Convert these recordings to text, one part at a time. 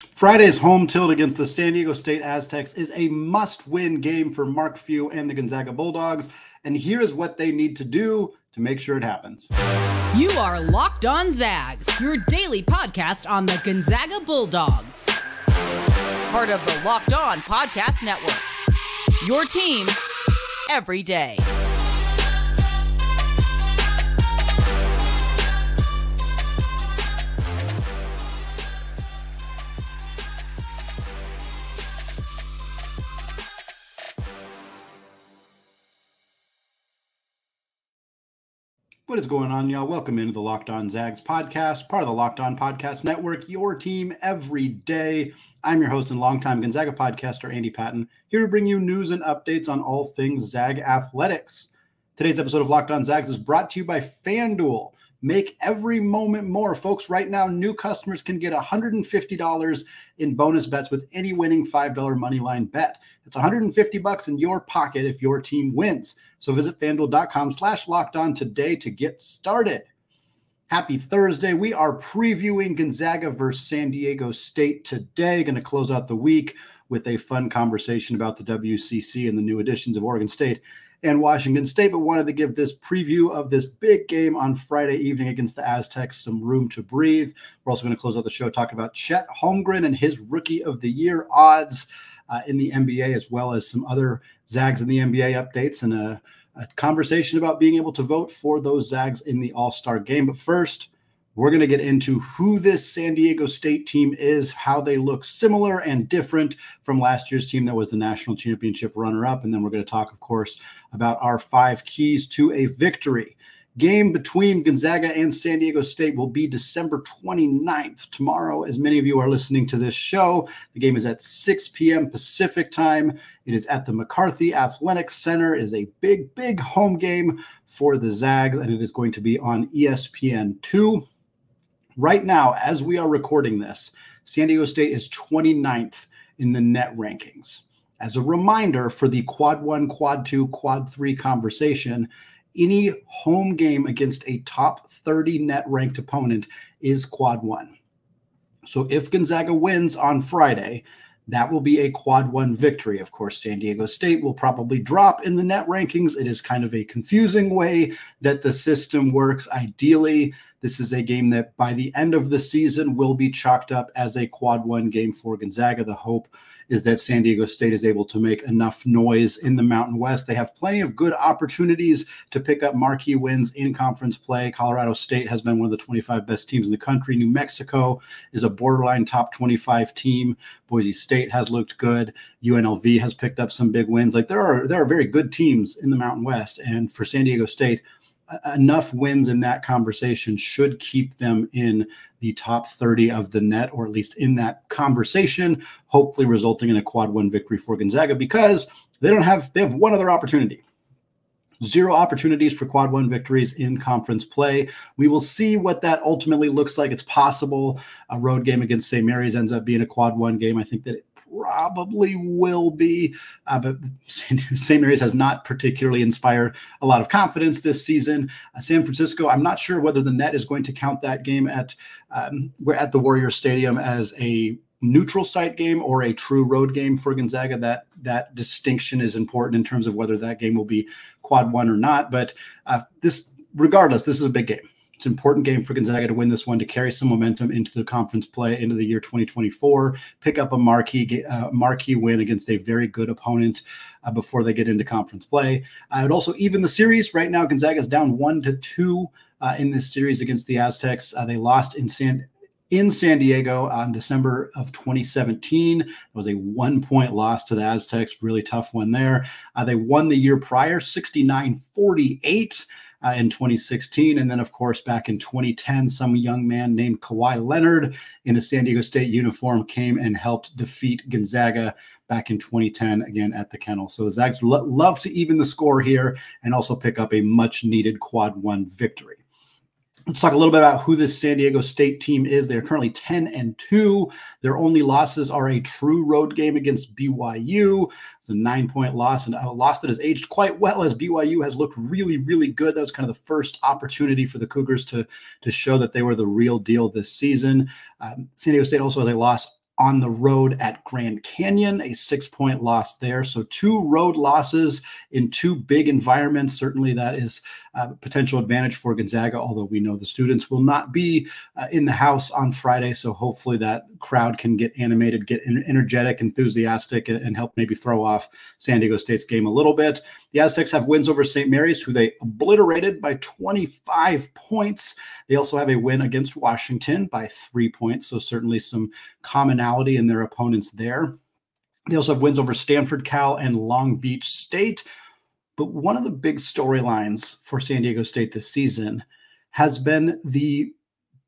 Friday's home tilt against the San Diego State Aztecs is a must win game for Mark Few and the Gonzaga Bulldogs. And here is what they need to do to make sure it happens. You are Locked On Zags, your daily podcast on the Gonzaga Bulldogs. Part of the Locked On Podcast Network. Your team every day. What is going on, y'all? Welcome into the Locked On Zags podcast, part of the Locked On Podcast Network, your team every day. I'm your host and longtime Gonzaga podcaster, Andy Patton, here to bring you news and updates on all things Zag athletics. Today's episode of Locked On Zags is brought to you by FanDuel. Make every moment more. Folks, right now, new customers can get $150 in bonus bets with any winning $5 moneyline bet. It's 150 bucks in your pocket if your team wins. So visit fanduel.com slash locked on today to get started. Happy Thursday. We are previewing Gonzaga versus San Diego State today. Going to close out the week with a fun conversation about the WCC and the new additions of Oregon State and Washington State, but wanted to give this preview of this big game on Friday evening against the Aztecs some room to breathe. We're also going to close out the show talking about Chet Holmgren and his Rookie of the Year odds uh, in the NBA, as well as some other Zags in the NBA updates and a, a conversation about being able to vote for those Zags in the All Star game. But first, we're going to get into who this San Diego State team is, how they look similar and different from last year's team that was the national championship runner up. And then we're going to talk, of course, about our five keys to a victory. Game between Gonzaga and San Diego State will be December 29th. Tomorrow, as many of you are listening to this show, the game is at 6 p.m. Pacific time. It is at the McCarthy Athletics Center. It is a big, big home game for the Zags, and it is going to be on ESPN2. Right now, as we are recording this, San Diego State is 29th in the net rankings. As a reminder for the quad one, quad two, quad three conversation, any home game against a top 30 net ranked opponent is quad one. So if Gonzaga wins on Friday, that will be a quad one victory. Of course, San Diego State will probably drop in the net rankings. It is kind of a confusing way that the system works. Ideally, this is a game that by the end of the season will be chalked up as a quad one game for Gonzaga. The hope is that San Diego State is able to make enough noise in the Mountain West. They have plenty of good opportunities to pick up marquee wins in conference play. Colorado State has been one of the 25 best teams in the country. New Mexico is a borderline top 25 team. Boise State has looked good. UNLV has picked up some big wins. Like there are there are very good teams in the Mountain West, and for San Diego State enough wins in that conversation should keep them in the top 30 of the net, or at least in that conversation, hopefully resulting in a quad one victory for Gonzaga because they don't have, they have one other opportunity. Zero opportunities for quad one victories in conference play. We will see what that ultimately looks like. It's possible a road game against St. Mary's ends up being a quad one game. I think that probably will be. Uh, but St. Mary's has not particularly inspired a lot of confidence this season. Uh, San Francisco, I'm not sure whether the net is going to count that game at um, we're at the Warrior Stadium as a neutral site game or a true road game for Gonzaga. That that distinction is important in terms of whether that game will be quad one or not. But uh, this, regardless, this is a big game. It's an important game for Gonzaga to win this one to carry some momentum into the conference play into the year 2024. Pick up a marquee uh, marquee win against a very good opponent uh, before they get into conference play. I would also even the series. Right now, Gonzaga is down one to two uh, in this series against the Aztecs. Uh, they lost in San in San Diego on December of 2017. It was a one point loss to the Aztecs, really tough one there. Uh, they won the year prior, 69 48 uh, in 2016. And then, of course, back in 2010, some young man named Kawhi Leonard in a San Diego State uniform came and helped defeat Gonzaga back in 2010 again at the kennel. So Zags lo- love to even the score here and also pick up a much needed quad one victory. Let's talk a little bit about who this San Diego State team is. They're currently 10 and 2. Their only losses are a true road game against BYU. It's a nine point loss and a loss that has aged quite well as BYU has looked really, really good. That was kind of the first opportunity for the Cougars to, to show that they were the real deal this season. Um, San Diego State also has a loss on the road at Grand Canyon, a six point loss there. So, two road losses in two big environments. Certainly, that is a potential advantage for Gonzaga, although we know the students will not be uh, in the house on Friday. So, hopefully, that crowd can get animated, get energetic, enthusiastic, and help maybe throw off San Diego State's game a little bit. The Aztecs have wins over St. Mary's, who they obliterated by 25 points. They also have a win against Washington by three points. So, certainly some commonality in their opponents there. They also have wins over Stanford, Cal, and Long Beach State. But one of the big storylines for San Diego State this season has been the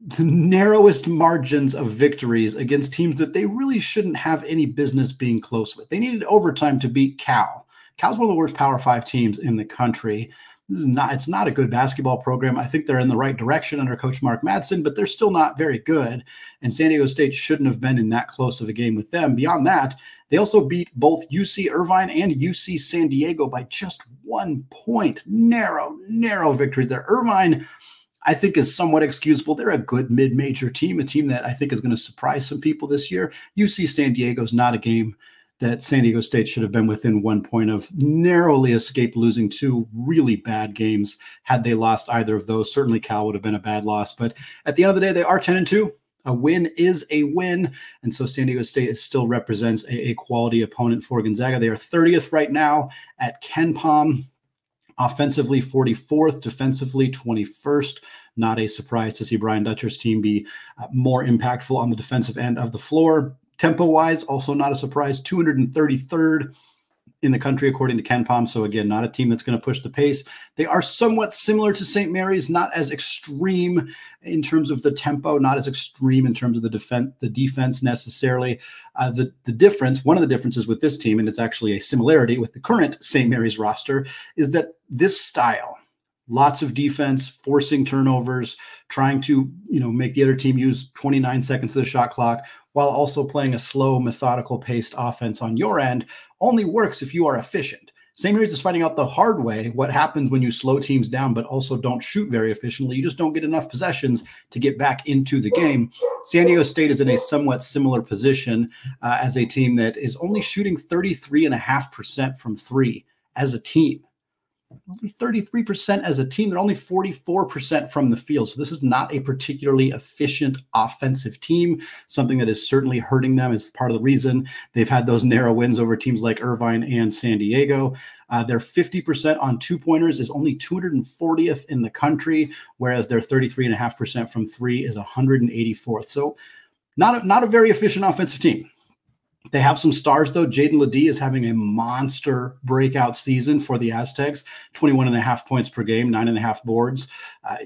the narrowest margins of victories against teams that they really shouldn't have any business being close with. They needed overtime to beat Cal. Cal's one of the worst Power Five teams in the country this is not it's not a good basketball program. I think they're in the right direction under coach Mark Madsen, but they're still not very good. And San Diego State shouldn't have been in that close of a game with them. Beyond that, they also beat both UC Irvine and UC San Diego by just one point. Narrow, narrow victories there. Irvine I think is somewhat excusable. They're a good mid-major team, a team that I think is going to surprise some people this year. UC San Diego is not a game that San Diego State should have been within one point of, narrowly escaped losing two really bad games. Had they lost either of those, certainly Cal would have been a bad loss. But at the end of the day, they are 10 and 2. A win is a win. And so San Diego State still represents a, a quality opponent for Gonzaga. They are 30th right now at KenPom. Offensively, 44th, defensively, 21st. Not a surprise to see Brian Dutcher's team be uh, more impactful on the defensive end of the floor. Tempo wise, also not a surprise, 233rd in the country, according to KenPom. So, again, not a team that's going to push the pace. They are somewhat similar to St. Mary's, not as extreme in terms of the tempo, not as extreme in terms of the defense, the defense necessarily. Uh, the, the difference, one of the differences with this team, and it's actually a similarity with the current St. Mary's roster, is that this style, lots of defense, forcing turnovers, trying to you know make the other team use 29 seconds of the shot clock while also playing a slow, methodical paced offense on your end only works if you are efficient. St. Mary's is finding out the hard way what happens when you slow teams down, but also don't shoot very efficiently. You just don't get enough possessions to get back into the game. San Diego State is in a somewhat similar position uh, as a team that is only shooting 33.5% from three as a team only 33% as a team. They're only 44% from the field. So this is not a particularly efficient offensive team, something that is certainly hurting them is part of the reason they've had those narrow wins over teams like Irvine and San Diego. Uh, their 50% on two pointers is only 240th in the country, whereas their 33.5% from three is 184th. So not a, not a very efficient offensive team. They have some stars, though. Jaedon LeDee is having a monster breakout season for the Aztecs 21 and a half points per game, nine and a half boards, uh,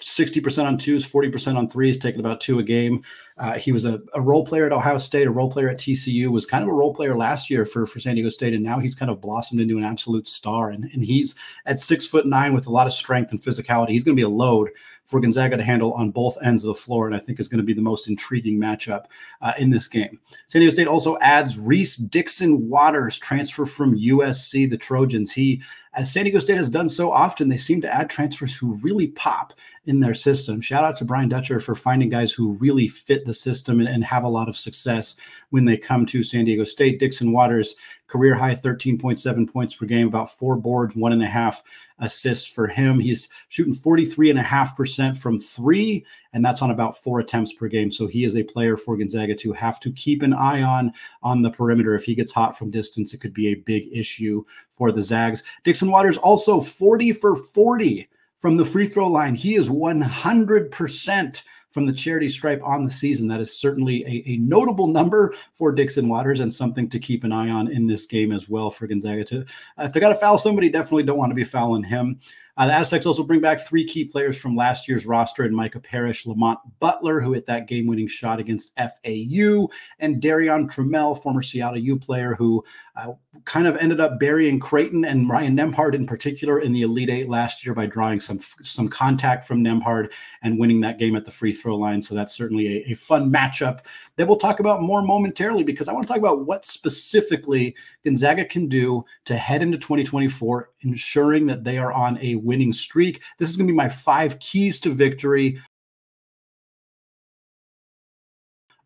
60% on twos, 40% on threes, taking about two a game. Uh, he was a, a, role player at Ohio State, a role player at TCU, was kind of a role player last year for, for San Diego State, and now he's kind of blossomed into an absolute star. And, and he's at six foot nine with a lot of strength and physicality. He's going to be a load for Gonzaga to handle on both ends of the floor, and I think is going to be the most intriguing matchup uh, in this game. San Diego State also adds Reese Dixon Waters, transfer from USC, the Trojans. He as San Diego State has done so often, they seem to add transfers who really pop in their system. Shout out to Brian Dutcher for finding guys who really fit the system and, and have a lot of success when they come to San Diego State. Dixon Waters, career high 13.7 points per game, about four boards, one and a half assists for him. He's shooting 43.5% from three, and that's on about four attempts per game. So he is a player for Gonzaga to have to keep an eye on on the perimeter. If he gets hot from distance, it could be a big issue for the Zags. Dixon Waters also 40 for 40 from the free throw line. He is 100% from the charity stripe on the season. That is certainly a, a, notable number for Dixon Waters and something to keep an eye on in this game as well for Gonzaga. To, if they got to foul somebody, definitely don't want to be fouling him. Uh, the Aztecs also bring back three key players from last year's roster and Micah Parrish, Lamont Butler, who hit that game winning shot against FAU, and Darrion Trammell, former Seattle U player, who uh, kind of ended up burying Creighton and Ryan Nembhard in particular in the Elite Eight last year by drawing some some contact from Nembhard and winning that game at the free throw line. So that's certainly a, a fun matchup that we'll talk about more momentarily because I want to talk about what specifically Gonzaga can do to head into 2024, ensuring that they are on a winning streak. This is going to be my five keys to victory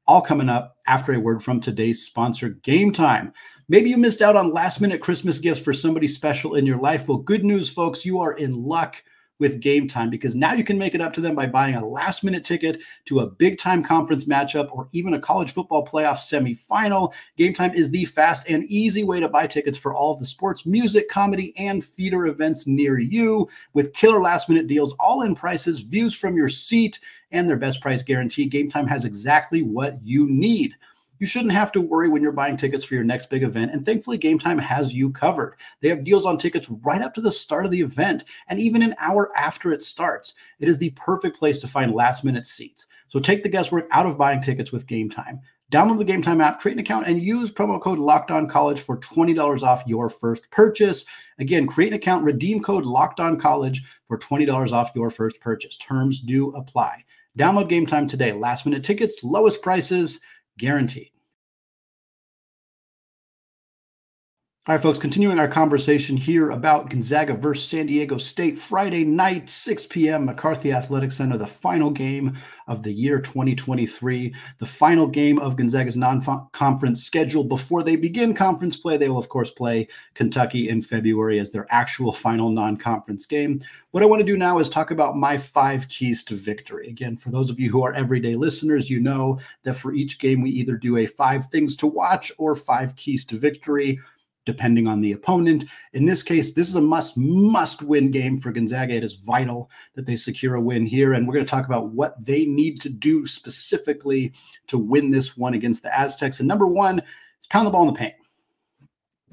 all coming up after a word from today's sponsor, Game Time. Maybe you missed out on last minute Christmas gifts for somebody special in your life. Well, good news, folks, you are in luck with Game Time because now you can make it up to them by buying a last minute ticket to a big time conference matchup or even a college football playoff semifinal. Game Time is the fast and easy way to buy tickets for all of the sports, music, comedy, and theater events near you with killer last minute deals, all in prices, views from your seat, and their best price guarantee. Game Time has exactly what you need. You shouldn't have to worry when you're buying tickets for your next big event. And thankfully, Game Time has you covered. They have deals on tickets right up to the start of the event and even an hour after it starts. It is the perfect place to find last minute seats. So take the guesswork out of buying tickets with Game Time. Download the Game Time app, create an account, and use promo code Locked On College for $20 off your first purchase. Again, create an account, redeem code Locked On College for $20 off your first purchase. Terms do apply. Download Game Time today. Last minute tickets, lowest prices guaranteed. All right, folks, continuing our conversation here about Gonzaga versus San Diego State Friday night, 6 p.m., McCarthy Athletic Center, the final game of the year 2023, the final game of Gonzaga's non conference schedule. Before they begin conference play, they will, of course, play Kentucky in February as their actual final non conference game. What I want to do now is talk about my five keys to victory. Again, for those of you who are everyday listeners, you know that for each game, we either do a five things to watch or five keys to victory depending on the opponent. In this case, this is a must must win game for Gonzaga. It is vital that they secure a win here, and we're going to talk about what they need to do specifically to win this one against the Aztecs. And number one is pound the ball in the paint.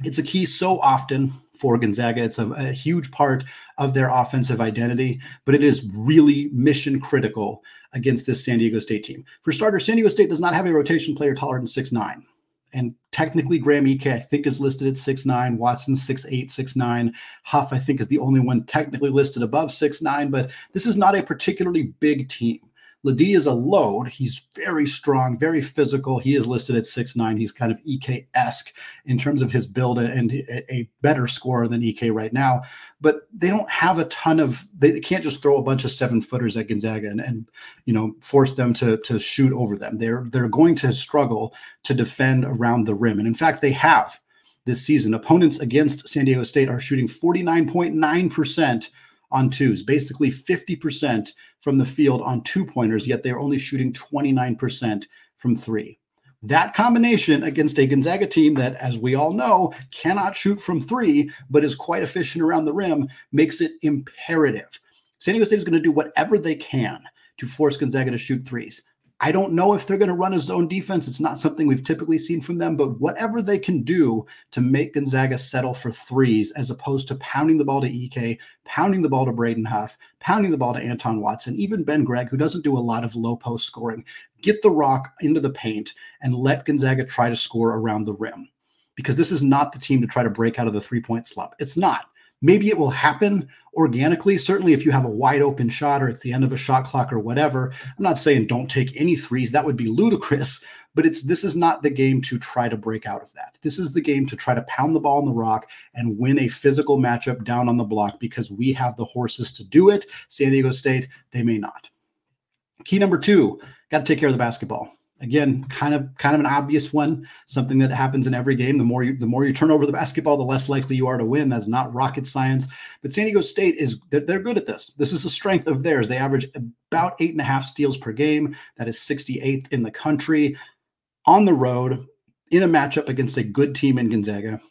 It's a key so often for Gonzaga. It's a, a, huge part of their offensive identity, but it is really mission critical against this San Diego State team. For starters, San Diego State does not have a rotation player taller than six nine and technically Graham Ike, I think, is listed at six nine. Watson six eight, six nine. Huff, I think, is the only one technically listed above six nine. But this is not a particularly big team. LeDee is a load. He's very strong, very physical. He is listed at six nine. He's kind of Ike esque in terms of his build and a better scorer than Ike right now. But they don't have a ton of. They can't just throw a bunch of seven footers at Gonzaga and, and you know force them to to shoot over them. They're they're going to struggle to defend around the rim, and in fact, they have this season. Opponents against San Diego State are shooting forty nine point nine percent on twos, basically 50% from the field on two pointers, yet they're only shooting 29% from three. That combination against a Gonzaga team that, as we all know, cannot shoot from three, but is quite efficient around the rim, makes it imperative. San Diego State is going to do whatever they can to force Gonzaga to shoot threes. I don't know if they're going to run a zone defense. It's not something we've typically seen from them, but whatever they can do to make Gonzaga settle for threes as opposed to pounding the ball to Ike, pounding the ball to Braden Huff, pounding the ball to Anton Watson, even Ben Gregg, who doesn't do a lot of low post scoring, get the rock into the paint and let Gonzaga try to score around the rim. Because this is not the team to try to break out of the three point slump. It's not. Maybe it will happen organically. Certainly, if you have a wide open shot or it's the end of a shot clock or whatever. I'm not saying don't take any threes. That would be ludicrous. But it's this is not the game to try to break out of that. This is the game to try to pound the ball on the rock and win a physical matchup down on the block because we have the horses to do it. San Diego State, they may not. Key number two, got to take care of the basketball again kind of kind of an obvious one something that happens in every game. The more you the more you turn over the basketball the less likely you are to win. That's not rocket science. But san diego state is they're, they're good at this. This is a strength of theirs. They average about eight and a half steals per game. That is 68th in the country. On the road in a matchup against a good team in gonzaga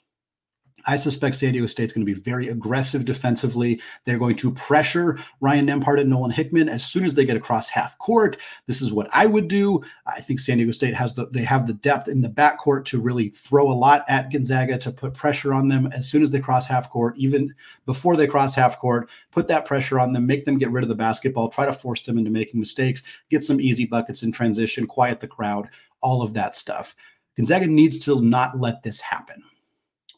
I suspect San Diego State's going to be very aggressive defensively. They're going to pressure Ryan Nembhard and Nolan Hickman as soon as they get across half court. This is what I would do. I think San Diego State has the they have the depth in the backcourt to really throw a lot at Gonzaga to put pressure on them as soon as they cross half court, even before they cross half court. Put that pressure on them, make them get rid of the basketball, try to force them into making mistakes, get some easy buckets in transition, quiet the crowd, all of that stuff. Gonzaga needs to not let this happen.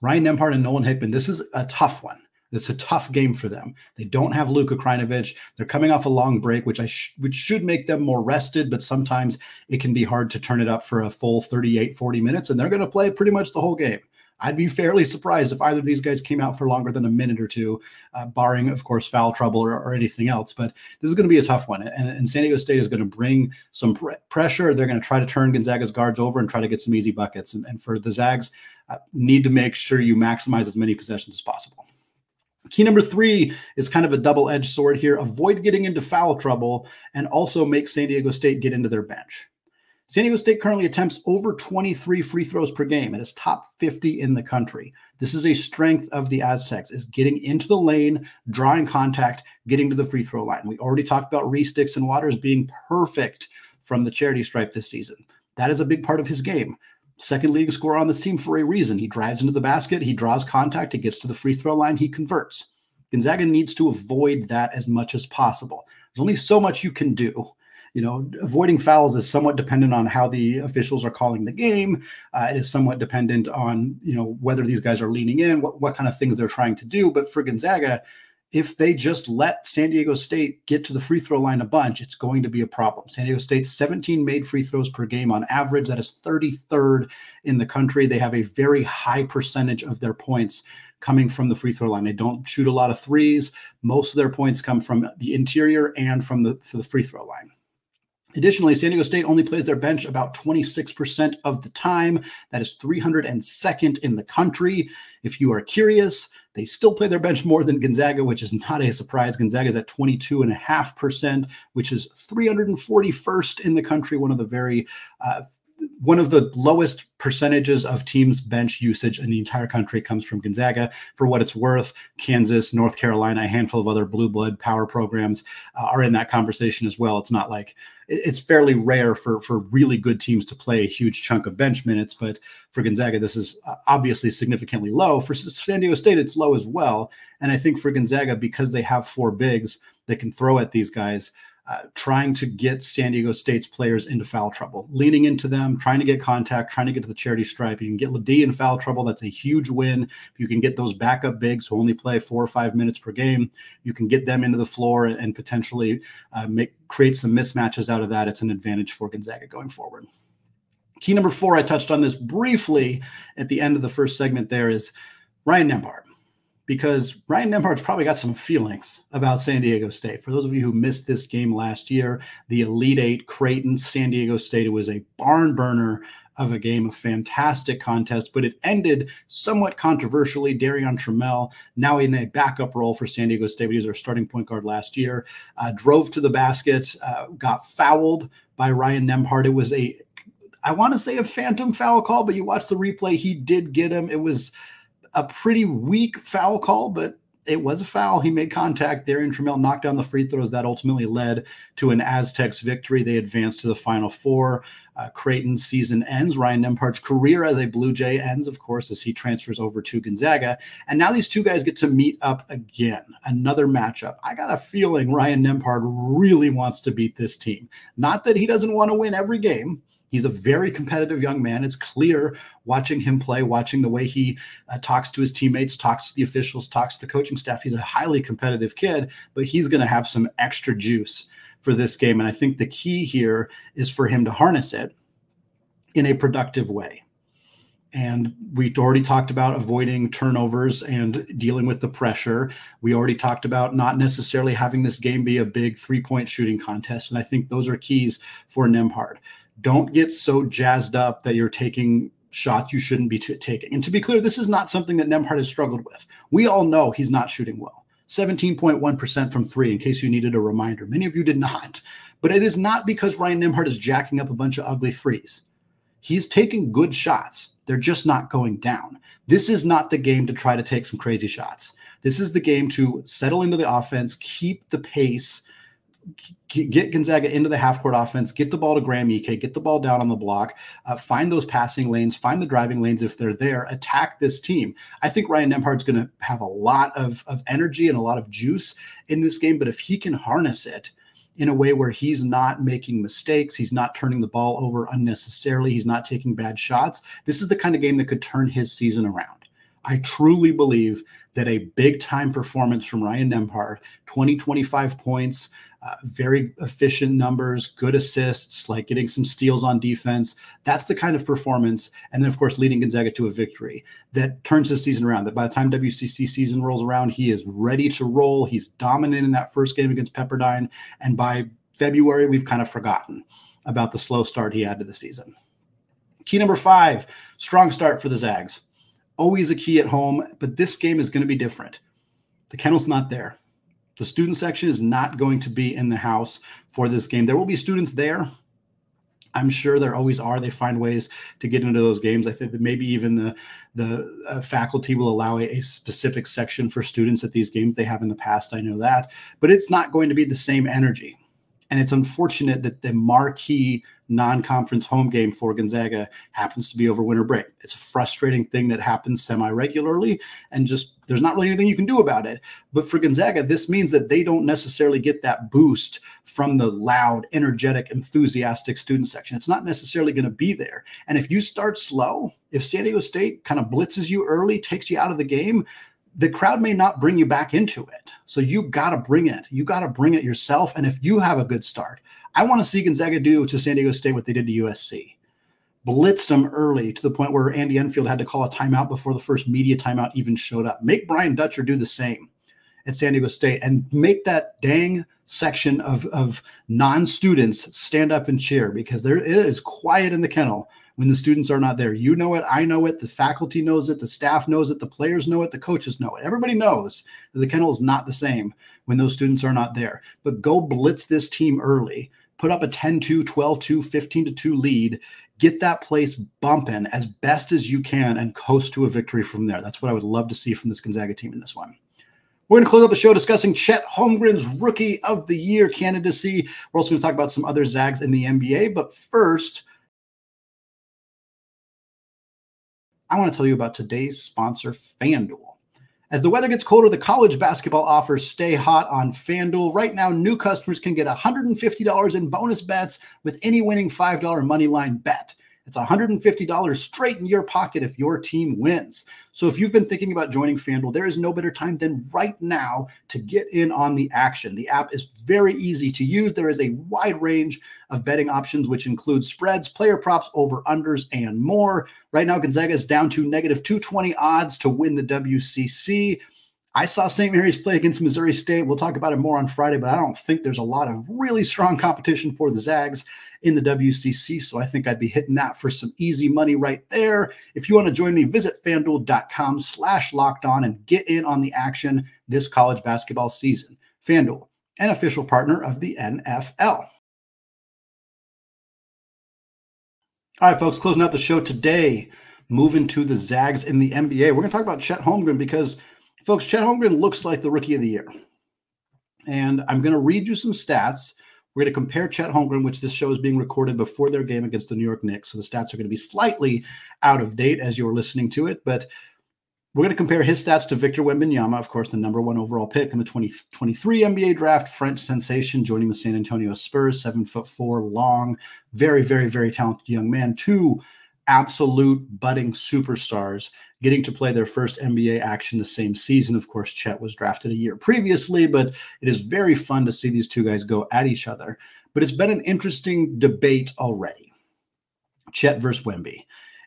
Ryan Nembhard and Nolan Hickman, this is a tough one. It's a tough game for them. They don't have Luka Krajnovic. They're coming off a long break, which I sh- which should make them more rested, but sometimes it can be hard to turn it up for a full 38, 40 minutes, and they're going to play pretty much the whole game. I'd be fairly surprised if either of these guys came out for longer than a minute or two, uh, barring, of course, foul trouble or, or, anything else. But this is going to be a tough one. And, and San Diego State is going to bring some pr- pressure. They're going to try to turn Gonzaga's guards over and try to get some easy buckets. And, and for the Zags, uh, need to make sure you maximize as many possessions as possible. Key number three is kind of a double edged sword here. Avoid getting into foul trouble and also make San Diego State get into their bench. San Diego State currently attempts over 23 free throws per game. It is top 50 in the country. This is a strength of the Aztecs is getting into the lane, drawing contact, getting to the free throw line. We already talked about Reese Dixon Waters being perfect from the charity stripe this season. That is a big part of his game. Second leading scorer on this team for a reason. He drives into the basket, he draws contact, he gets to the free throw line, he converts. Gonzaga needs to avoid that as much as possible. There's only so much you can do you know, avoiding fouls is somewhat dependent on how the officials are calling the game. Uh, it is somewhat dependent on, you know, whether these guys are leaning in, what, what kind of things they're trying to do. But for Gonzaga, if they just let San Diego State get to the free throw line a bunch, it's going to be a problem. San Diego State 17 made free throws per game on average. That is 33rd in the country. They have a very high percentage of their points coming from the free throw line. They don't shoot a lot of threes. Most of their points come from the interior and from the, the free throw line. Additionally, San Diego State only plays their bench about 26% of the time. That is 302nd in the country. If you are curious, they still play their bench more than Gonzaga, which is not a surprise. Gonzaga is at 22.5%, which is 341st in the country, one of the very uh, one of the lowest percentages of teams bench usage in the entire country comes from Gonzaga. For what it's worth, Kansas, North Carolina, a handful of other blue blood power programs uh, are in that conversation as well. It's not like it's fairly rare for for really good teams to play a huge chunk of bench minutes, but for Gonzaga, this is uh, obviously significantly low. For San Diego State, it's low as well. And I think for Gonzaga, because they have four bigs that can throw at these guys, uh, trying to get San Diego State's players into foul trouble, leaning into them, trying to get contact, trying to get to the charity stripe. You can get LeDee in foul trouble. That's a huge win. If you can get those backup bigs who only play four or five minutes per game, you can get them into the floor and, and potentially uh, make create some mismatches out of that. It's an advantage for Gonzaga going forward. Key number four, I touched on this briefly at the end of the first segment. There is Ryan Nembhard because Ryan Nembhard's probably got some feelings about San Diego State. For those of you who missed this game last year, the Elite Eight, Creighton, San Diego State, it was a barn burner of a game, a fantastic contest, but it ended somewhat controversially. Darrion Trammell, now in a backup role for San Diego State, he was our starting point guard last year, uh, drove to the basket, uh, got fouled by Ryan Nembhard. It was a, I want to say a phantom foul call, but you watch the replay, he did get him. It was a pretty weak foul call, but it was a foul. He made contact. Darrion Trammell knocked down the free throws. That ultimately led to an Aztecs victory. They advanced to the Final Four. Uh, Creighton's season ends. Ryan Nembhard's career as a Blue Jay ends, of course, as he transfers over to Gonzaga. And now these two guys get to meet up again. Another matchup. I got a feeling Ryan Nembhard really wants to beat this team. Not that he doesn't want to win every game. He's a very competitive young man. It's clear watching him play, watching the way he uh, talks to his teammates, talks to the officials, talks to the coaching staff. He's a highly competitive kid, but he's going to have some extra juice for this game. And I think the key here is for him to harness it in a productive way. And we already talked about avoiding turnovers and dealing with the pressure. We already talked about not necessarily having this game be a big three point shooting contest. And I think those are keys for Nembhard don't get so jazzed up that you're taking shots you shouldn't be t- taking. And to be clear, this is not something that Nembhard has struggled with. We all know he's not shooting well. 17.1% from three, in case you needed a reminder. Many of you did not. But it is not because Ryan Nembhard is jacking up a bunch of ugly threes. He's taking good shots. They're just not going down. This is not the game to try to take some crazy shots. This is the game to settle into the offense, keep the pace, get Gonzaga into the half court offense, get the ball to Graham Ike, get the ball down on the block, uh, find those passing lanes, find the driving lanes if they're there, attack this team. I think Ryan Nembhard's going to have a lot of, of energy and a lot of juice in this game, but if he can harness it in a way where he's not making mistakes, he's not turning the ball over unnecessarily, he's not taking bad shots, this is the kind of game that could turn his season around. I truly believe that a big time performance from Ryan Nembhard, 20, 25 points, uh, very efficient numbers, good assists, like getting some steals on defense. That's the kind of performance. And then, of course, leading Gonzaga to a victory that turns the season around. That by the time WCC season rolls around, he is ready to roll. He's dominant in that first game against Pepperdine. And by February, we've kind of forgotten about the slow start he had to the season. Key number five strong start for the Zags. Always a key at home, but this game is going to be different. The kennel's not there. The student section is not going to be in the house for this game. There will be students there. I'm sure there always are. They find ways to get into those games. I think that maybe even the the uh, faculty will allow a, a, specific section for students at these games. They have in the past. I know that, but it's not going to be the same energy. And it's unfortunate that the marquee non-conference home game for Gonzaga happens to be over winter break. It's a frustrating thing that happens semi-regularly and just there's not really anything you can do about it. But for Gonzaga, this means that they don't necessarily get that boost from the loud, energetic, enthusiastic student section. It's not necessarily going to be there. And if you start slow, if San Diego State kind of blitzes you early, takes you out of the game, the crowd may not bring you back into it. So you got to bring it. You got to bring it yourself. And if you have a good start, I want to see Gonzaga do to San Diego State what they did to USC. Blitzed them early to the point where Andy Enfield had to call a timeout before the first media timeout even showed up. Make Brian Dutcher do the same at San Diego State and make that dang section of, of non students stand up and cheer because there it is quiet in the kennel when the students are not there. You know it, I know it, the faculty knows it, the staff knows it, the players know it, the coaches know it. Everybody knows that the kennel is not the same when those students are not there. But go blitz this team early. Put up a 10 2, 12 2, 15 2 lead. Get that place bumping as best as you can and coast to a victory from there. That's what I would love to see from this Gonzaga team in this one. We're going to close out the show discussing Chet Holmgren's Rookie of the Year candidacy. We're also going to talk about some other Zags in the NBA. But first, I want to tell you about today's sponsor, FanDuel. As the weather gets colder, the college basketball offers stay hot on FanDuel. Right now, new customers can get $150 in bonus bets with any winning $5 money line bet. It's $150 straight in your pocket if your team wins. So if you've been thinking about joining FanDuel, there is no better time than right now to get in on the action. The app is very easy to use. There is a wide range of betting options, which include spreads, player props, over unders, and more. Right now, Gonzaga is down to negative 220 odds to win the WCC. I saw St. Mary's play against Missouri State. We'll talk about it more on Friday, but I don't think there's a lot of really strong competition for the Zags in the WCC. So I think I'd be hitting that for some easy money right there. If you want to join me, visit fanduel.com slash locked on and get in on the action this college basketball season. FanDuel, an official partner of the NFL. All right, folks, closing out the show today, moving to the Zags in the NBA. We're going to talk about Chet Holmgren because – Folks, Chet Holmgren looks like the rookie of the year. And I'm going to read you some stats. We're going to compare Chet Holmgren, which this show is being recorded before their game against the New York Knicks. So the stats are going to be slightly out of date as you're listening to it. But we're going to compare his stats to Victor Wembanyama, of course, the number one overall pick in the 2023 NBA draft, French sensation, joining the San Antonio Spurs, seven foot four long, very, very, very talented young man. Two absolute budding superstars getting to play their first NBA action the same season. Of course, Chet was drafted a year previously, but it is very fun to see these two guys go at each other. But it's been an interesting debate already Chet versus Wemby.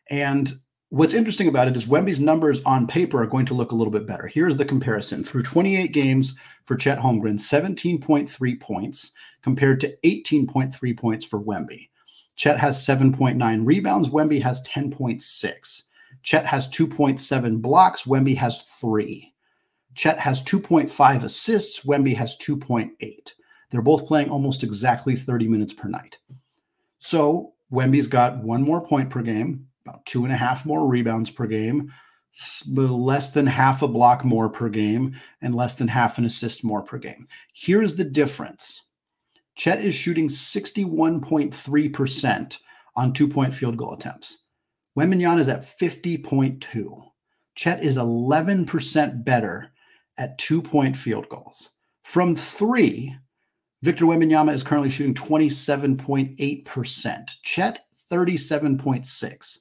And what's interesting about it is Wemby's numbers on paper are going to look a little bit better. Here's the comparison through 28 games for Chet Holmgren, 17.3 points compared to 18.3 points for Wemby. Chet has 7.9 rebounds. Wemby has 10.6. Chet has 2.7 blocks. Wemby has three. Chet has 2.5 assists. Wemby has 2.8. They're both playing almost exactly 30 minutes per night. So Wemby's got one more point per game, about two and a half more rebounds per game, less than half a block more per game, and less than half an assist more per game. Here's the difference Chet is shooting 61.3% on two point field goal attempts. Wembanyama is at 50.2. Chet is 11% better at two point field goals. From three, Victor Wembanyama is currently shooting 27.8%. Chet, 37.6.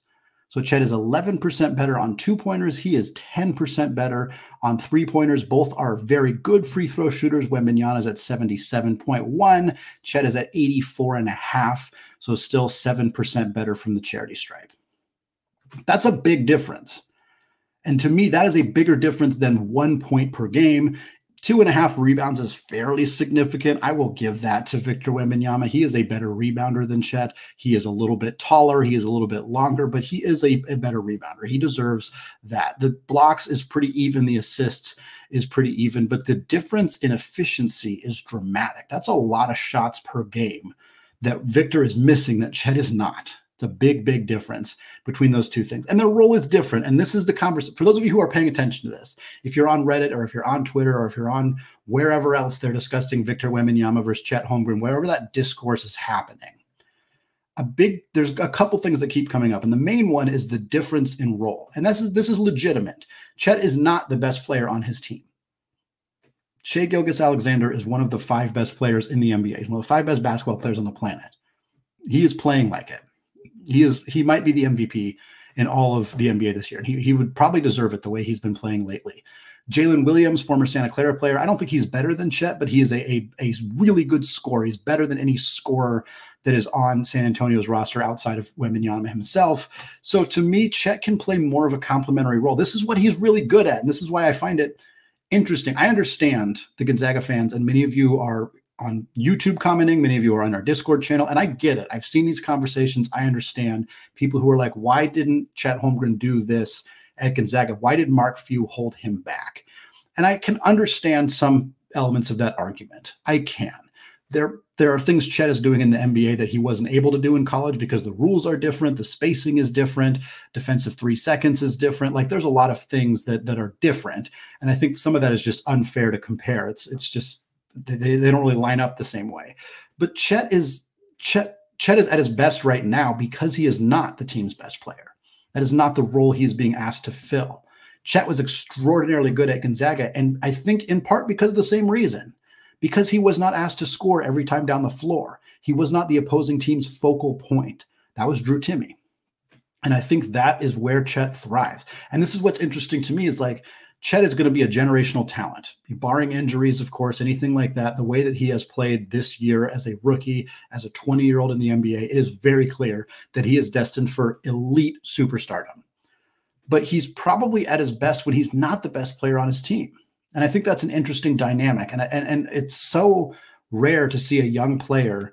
So Chet is 11% better on two pointers. He is 10% better on three pointers. Both are very good free throw shooters. Wembanyama is at 77.1. Chet is at 84.5. So still 7% better from the charity stripe. That's a big difference. And to me, that is a bigger difference than one point per game. Two and a half rebounds is fairly significant. I will give that to Victor Wembanyama. He is a better rebounder than Chet. He is a little bit taller. He is a little bit longer, but he is a, a better rebounder. He deserves that. The blocks is pretty even. The assists is pretty even, but the difference in efficiency is dramatic. That's a lot of shots per game that Victor is missing that Chet is not. It's a big, big difference between those two things. And their role is different. And this is the conversation for those of you who are paying attention to this. If you're on Reddit or if you're on Twitter or if you're on wherever else they're discussing Victor Wembanyama versus Chet Holmgren, wherever that discourse is happening, a big there's a couple things that keep coming up. And the main one is the difference in role. And this is this is legitimate. Chet is not the best player on his team. Shai Gilgeous Alexander is one of the five best players in the NBA. He's one of the five best basketball players on the planet. He is playing like it. He is he might be the MVP in all of the NBA this year. And he, he would probably deserve it the way he's been playing lately. Jalen Williams, former Santa Clara player. I don't think he's better than Chet, but he is a, a, a, really good scorer. He's better than any scorer that is on San Antonio's roster outside of Wembanyama himself. So to me, Chet can play more of a complementary role. This is what he's really good at. And this is why I find it interesting. I understand the Gonzaga fans, and many of you are on YouTube commenting. Many of you are on our Discord channel, and I get it. I've seen these conversations. I understand people who are like, why didn't Chet Holmgren do this at Gonzaga? Why did Mark Few hold him back? And I can understand some elements of that argument. I can. There, there are things Chet is doing in the NBA that he wasn't able to do in college because the rules are different, the spacing is different, defensive three seconds is different. Like there's a lot of things that that are different, and I think some of that is just unfair to compare. It's it's just they, they don't really line up the same way. But Chet is Chet Chet is at his best right now because he is not the team's best player. That is not the role he is being asked to fill. Chet was extraordinarily good at Gonzaga, and I think in part because of the same reason, because he was not asked to score every time down the floor. He was not the opposing team's focal point. That was Drew Timme. And I think that is where Chet thrives. And this is what's interesting to me is like Chet is going to be a generational talent, barring injuries, of course, anything like that. The way that he has played this year as a rookie, as a 20 year old in the NBA, it is very clear that he is destined for elite superstardom. But he's probably at his best when he's not the best player on his team. And I think that's an interesting dynamic. And, and, and it's so rare to see a young player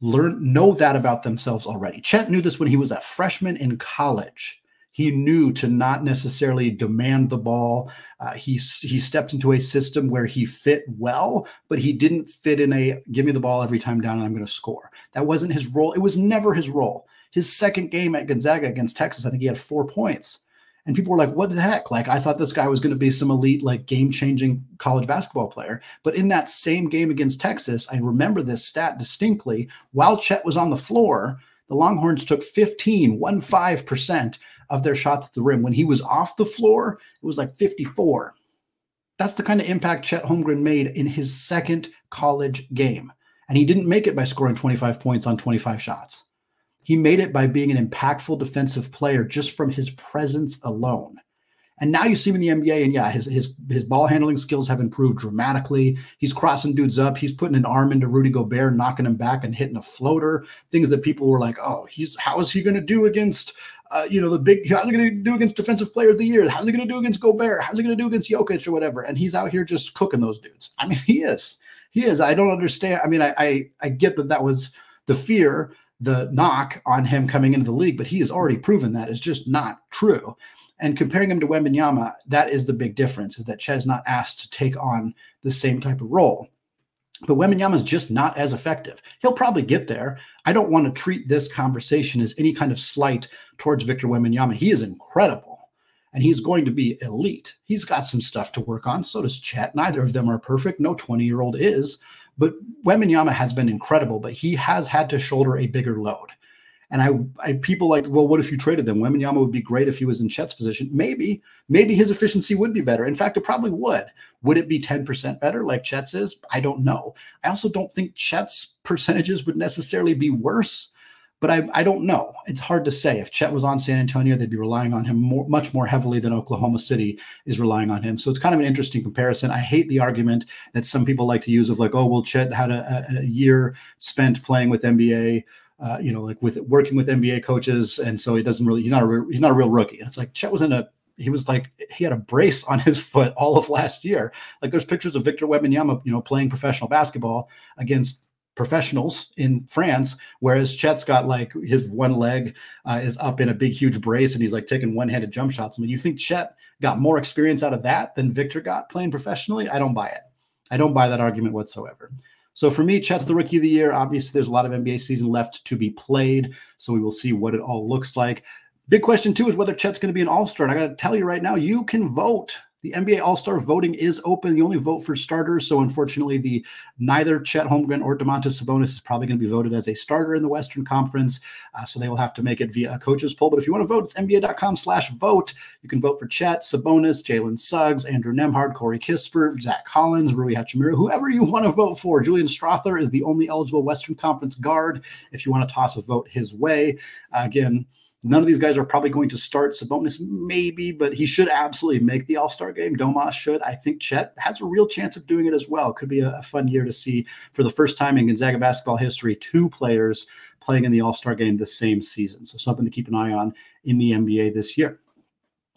learn know that about themselves already. Chet knew this when he was a freshman in college he knew to not necessarily demand the ball. Uh, he he stepped into a system where he fit well, but he didn't fit in a give me the ball every time down and I'm going to score. That wasn't his role. It was never his role. His second game at Gonzaga against Texas, I think he had four points. And people were like, what the heck? Like, I thought this guy was going to be some elite, like game changing college basketball player. But in that same game against Texas, I remember this stat distinctly. While Chet was on the floor, the Longhorns took 15, 1-5% of their shots at the rim. When he was off the floor, it was like 54. That's the kind of impact Chet Holmgren made in his second college game. And he didn't make it by scoring 25 points on 25 shots. He made it by being an impactful defensive player just from his presence alone. And now you see him in the NBA, and yeah, his his his ball handling skills have improved dramatically. He's crossing dudes up. He's putting an arm into Rudy Gobert, knocking him back and hitting a floater. Things that people were like, "Oh, he's how is he going to do against uh, you know, the big, how's he going to do against defensive player of the year? How's he going to do against Gobert? How's he going to do against Jokic or whatever? And he's out here just cooking those dudes. I mean, he is, he is. I don't understand. I mean, I, I, I get that that was the fear, the knock on him coming into the league, but he has already proven that is just not true. And comparing him to Wembanyama, that is the big difference: is that Chet is not asked to take on the same type of role. But Wembanyama is just not as effective. He'll probably get there. I don't want to treat this conversation as any kind of slight towards Victor Wembanyama. He is incredible, and he's going to be elite. He's got some stuff to work on. So does Chet. Neither of them are perfect. No 20 year old is. But Wembanyama has been incredible, but he has had to shoulder a bigger load. And I, I people like, well, what if you traded them? Wembanyama would be great if he was in Chet's position. Maybe, maybe his efficiency would be better. In fact, it probably would. Would it be 10% better like Chet's is? I don't know. I also don't think Chet's percentages would necessarily be worse. but I, I don't know. It's hard to say. If Chet was on San Antonio, they'd be relying on him more, much more heavily than Oklahoma City is relying on him. So it's kind of an interesting comparison. I hate the argument that some people like to use of like, oh, well, Chet had a, a year spent playing with NBA. Uh, you know, like with working with NBA coaches, and so he doesn't really. He's not a he's not a real rookie. And it's like Chet was in a he was like he had a brace on his foot all of last year. Like there's pictures of Victor Wembanyama, you know, playing professional basketball against professionals in France, whereas Chet's got like his one leg uh, is up in a big, huge brace and he's like taking one handed jump shots. I mean, you think Chet got more experience out of that than Victor got playing professionally? I don't buy it. I don't buy that argument whatsoever. So for me, Chet's the rookie of the year. Obviously, there's a lot of NBA season left to be played. So we will see what it all looks like. Big question, too, is whether Chet's going to be an all star. And I got to tell you right now, you can vote the NBA All Star voting is open. You only vote for starters, so unfortunately, the neither Chet Holmgren or Domantas Sabonis is probably going to be voted as a starter in the Western Conference. Uh, so they will have to make it via a coaches poll. But if you want to vote, it's NBA.com/slash/vote. You can vote for Chet, Sabonis, Jalen Suggs, Andrew Nembhard, Corey Kispert, Zach Collins, Rui Hachimura, whoever you want to vote for. Julian Strawther is the only eligible Western Conference guard. If you want to toss a vote his way, uh, again None of these guys are probably going to start. Sabonis, maybe, but he should absolutely make the All Star game. Domas should. I think Chet has a real chance of doing it as well. Could be a, a fun year to see for the first time in Gonzaga basketball history two players playing in the All Star game the same season. So something to keep an eye on in the NBA this year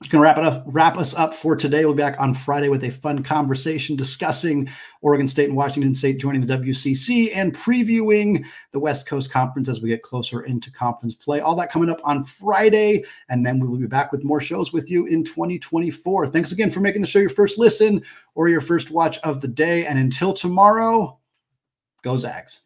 going to wrap it up wrap us up for today. We'll be back on friday with a fun conversation discussing oregon state and washington state joining the wcc and previewing the west coast conference as we get closer into conference play. All that coming up on friday and then we will be back with more shows with you in 2024 thanks again for making the show your first listen or your first watch of the day and until tomorrow go zags